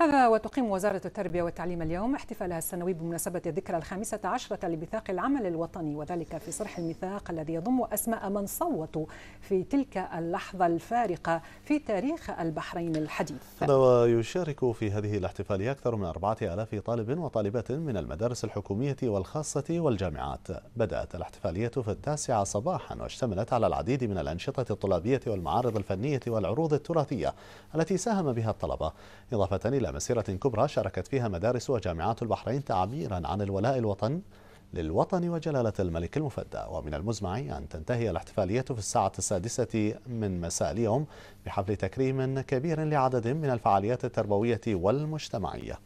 هذا وتقيم وزارة التربية والتعليم اليوم احتفالها السنوي بمناسبة الذكرى الخامسة عشرة لميثاق العمل الوطني وذلك في صرح الميثاق الذي يضم أسماء من صوتوا في تلك اللحظة الفارقة في تاريخ البحرين الحديث. هذا ويشارك في هذه الاحتفالية أكثر من أربعة آلاف طالب وطالبة من المدارس الحكومية والخاصة والجامعات. بدأت الاحتفالية في التاسعة صباحا واشتملت على العديد من الأنشطة الطلابية والمعارض الفنية والعروض التراثية التي ساهم بها الطلبة إضافة إلى مسيرة كبرى شاركت فيها مدارس وجامعات البحرين تعبيرا عن الولاء الوطن للوطن وجلالة الملك المفدى. ومن المزمع أن تنتهي الاحتفالية في الساعة السادسة من مساء اليوم بحفل تكريم كبير لعدد من الفعاليات التربوية والمجتمعية.